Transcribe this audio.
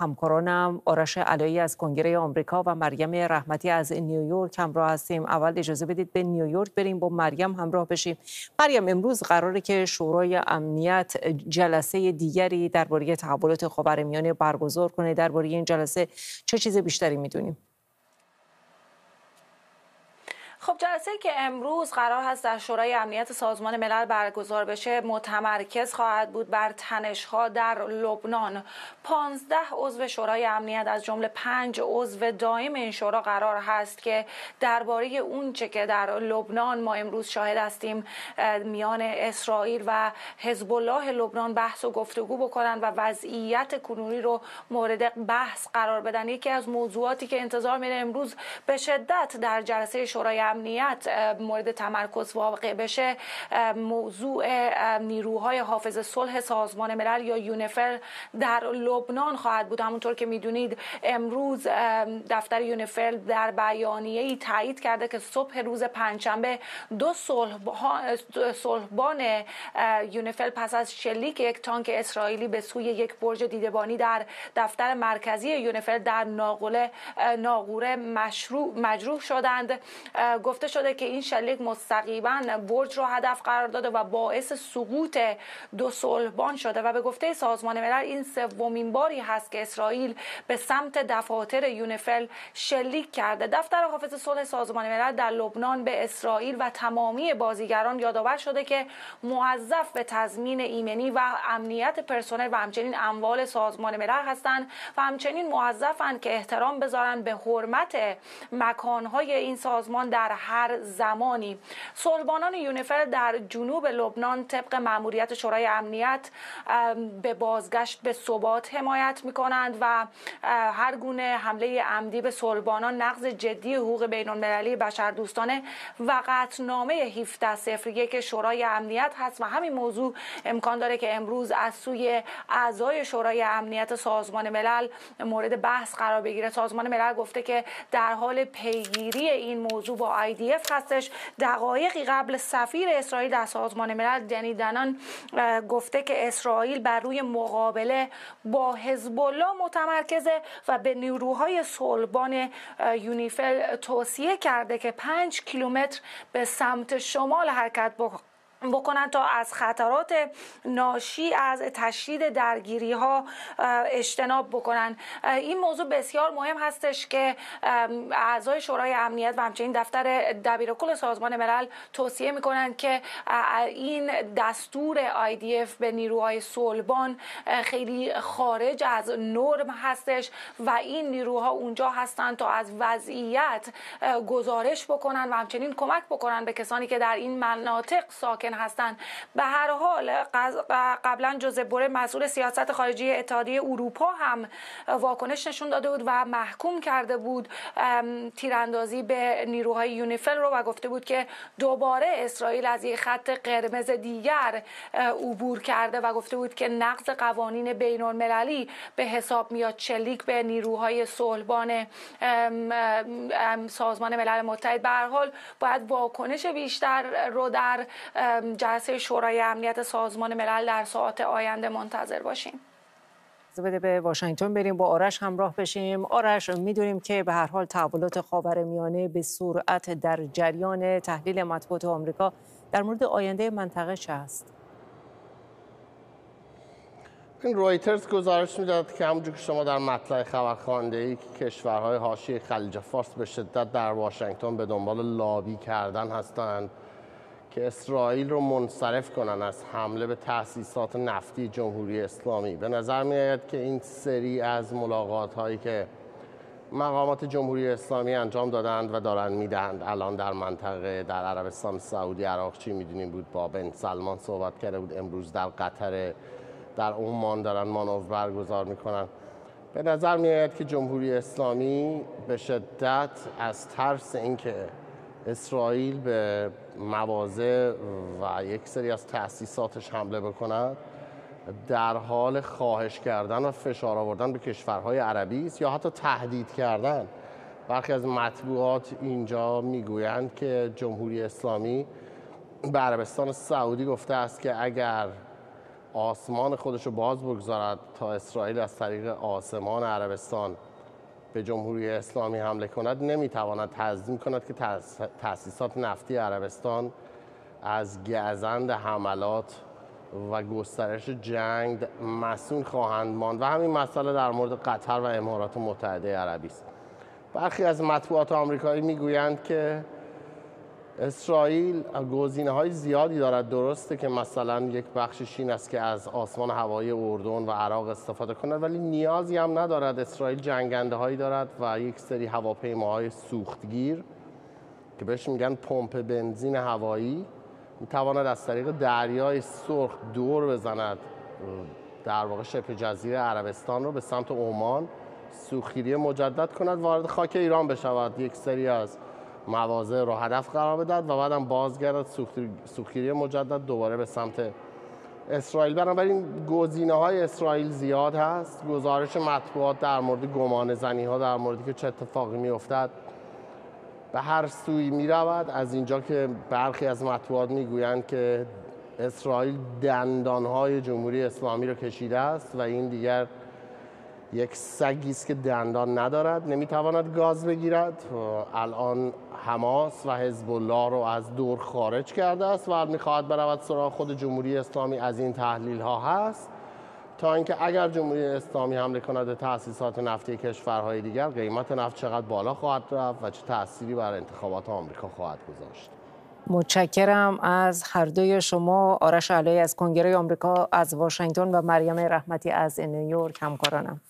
همکارانم آرش علایی از کنگره آمریکا و مریم رحمتی از نیویورک همراه هستیم. اول اجازه بدید به نیویورک بریم با مریم همراه بشیم. مریم امروز قراره که شورای امنیت جلسه دیگری درباره تحولات خاورمیانه برگزار کنه. درباره این جلسه چه چیز بیشتری می‌دونیم؟ خب جلسه که امروز قرار هست در شورای امنیت سازمان ملل برگزار بشه متمرکز خواهد بود بر تنشها در لبنان. 15 عضو شورای امنیت از جمله پنج عضو دائم این شورا قرار هست که درباره اونچه که در لبنان ما امروز شاهد هستیم میان اسرائیل و حزب الله لبنان بحث و گفتگو بکنن و وضعیت کنونی رو مورد بحث قرار بدن. یکی از موضوعاتی که انتظار میره امروز به شدت در جلسه شورای امنیت مورد تمرکز واقع بشه. موضوع نیروهای حافظ صلح سازمان ملل یا یونیفر در لبنان خواهد بود. همونطور که می‌دونید امروز دفتر یونیفر در بیانیه ای تایید کرده که صبح روز پنجشنبه دو صلحبان یونیفر پس از شلیک یک تانک اسرائیلی به سوی یک برج دیدبانی در دفتر مرکزی یونیفر در ناقوله ناقوره مشروع مجروح شدند. گفته شده که این شلیک مستقیما برج رو هدف قرار داده و باعث سقوط دو صلحبان شده و به گفته سازمان ملل این سومین باری هست که اسرائیل به سمت دفاتر یونیفل شلیک کرده. دفتر حافظ صلح سازمان ملل در لبنان به اسرائیل و تمامی بازیگران یادآور شده که موظف به تضمین ایمنی و امنیت پرسنل و همچنین اموال سازمان ملل هستند و همچنین موظفند که احترام بذارن به حرمت مکانهای این سازمان در هر زمانی. صلحبانان یونیفر در جنوب لبنان طبق مأموریت شورای امنیت به بازگشت به ثبات حمایت می کنند و هر گونه حمله عمدی به صلحبانان نقض جدی حقوق بین المللی بشردوستانه و قطعنامه 17 که شورای امنیت هست و همین موضوع امکان داره که امروز از سوی اعضای شورای امنیت سازمان ملل مورد بحث قرار بگیره. سازمان ملل گفته که در حال پیگیری این موضوع با IDF هستش. دقایقی قبل سفیر اسرائیل در سازمان ملل دنی دنان گفته که اسرائیل بر روی مقابله با حزب الله متمرکزه و به نیروهای صلبان یونیفل توصیه کرده که پنج کیلومتر به سمت شمال حرکت بکنه بکنن تا از خطرات ناشی از تشدید درگیری ها اجتناب بکنن. این موضوع بسیار مهم هستش که اعضای شورای امنیت و همچنین دفتر دبیرکل سازمان ملل توصیه می‌کنن که این دستور IDF به نیروهای صلبان خیلی خارج از نرم هستش و این نیروها اونجا هستند تا از وضعیت گزارش بکنن و همچنین کمک بکنن به کسانی که در این مناطق ساکن هستند به هر حال قبلا جوزف بوره مسئول سیاست خارجی اتحادیه اروپا هم واکنش نشون داده بود و محکوم کرده بود تیراندازی به نیروهای یونیفل رو و گفته بود که دوباره اسرائیل از یک خط قرمز دیگر عبور کرده و گفته بود که نقض قوانین بین المللی به حساب میاد چلیک به نیروهای صلحبان سازمان ملل متحد. به هر حال باید واکنش بیشتر رو در جلسه شورای امنیت سازمان ملل در ساعت آینده منتظر باشیم. بده به واشنگتن بریم با آرش همراه بشیم. آرش می‌دونیم که به هر حال تحولات خاورمیانه به سرعت در جریان تحلیل مطبوعات آمریکا در مورد آینده منطقه چه است این رویترز گزارش می‌داد که همونجور که شما در مطلع خبرخوانده ای که کشورهای حاشیه خلیج فارس به شدت در واشنگتن به دنبال لابی کردن هستند. که اسرائیل رو منصرف کنن از حمله به تأسیسات نفتی جمهوری اسلامی. به نظر می آید که این سری از ملاقات هایی که مقامات جمهوری اسلامی انجام دادند و دارند می‌دهند الان در منطقه در عربستان سعودی عراقچی می‌دونیم؟ بود با بن سلمان صحبت کرده بود. امروز در قطر در عمان دارن مانور برگزار می‌کنن. به نظر می آید که جمهوری اسلامی به شدت از ترس اینکه اسرائیل به مواضع و یک سری از تأسیساتش حمله بکند در حال خواهش کردن و فشار آوردن به کشورهای عربی است یا حتی تهدید کردن. برخی از مطبوعات اینجا می‌گویند که جمهوری اسلامی به عربستان سعودی گفته است که اگر آسمان خودش رو باز بگذارد تا اسرائیل از طریق آسمان عربستان به جمهوری اسلامی حمله کند نمی‌تواند تضمین کند که تأسیسات نفتی عربستان از گزند حملات و گسترش جنگ مسئول خواهند ماند. و همین مسئله در مورد قطر و امارات متحده عربی است. برخی از مطبوعات آمریکایی می‌گویند که اسرائیل گزینه های زیادی دارد. درسته که مثلا یک بخشش این است که از آسمان هوایی اردن و عراق استفاده کند ولی نیازی هم ندارد. اسرائیل جنگنده هایی دارد و یک سری هواپیماهای سوختگیر که بهش میگن پمپ بنزین هوایی می‌تواند از طریق دریای سرخ دور بزند. در واقع شبه جزیره عربستان رو به سمت عمان سوخگیری مجدد کند وارد خاک ایران بشود. یک سری از مواضع رو هدف قرار بدهد و بعدم بازگردد سوخگیری مجدد دوباره به سمت اسرائیل. بنابراین گزینه های اسرائیل زیاد هست. گزارش مطبوعات در مورد گمان زنی ها در موردی که چه اتفاقی می افتد به هر سوی می رود از اینجا که برخی از مطبوعات می گویند که اسرائیل دندان های جمهوری اسلامی رو کشیده است و این دیگر یک سگی است که دندان ندارد نمی‌تواند گاز بگیرد. الان حماس و حزب الله رو از دور خارج کرده است و می‌خواهد برود سراغ خود جمهوری اسلامی. از این تحلیل ها هست تا اینکه اگر جمهوری اسلامی حمله کند به تأسیسات نفتی کشورهای دیگر قیمت نفت چقدر بالا خواهد رفت و چه تأثیری بر انتخابات آمریکا خواهد گذاشت. متشکرم از هر دوی شما. آرش علی از کنگره آمریکا از واشنگتن و مریم رحمتی از نیویورک همکارانم.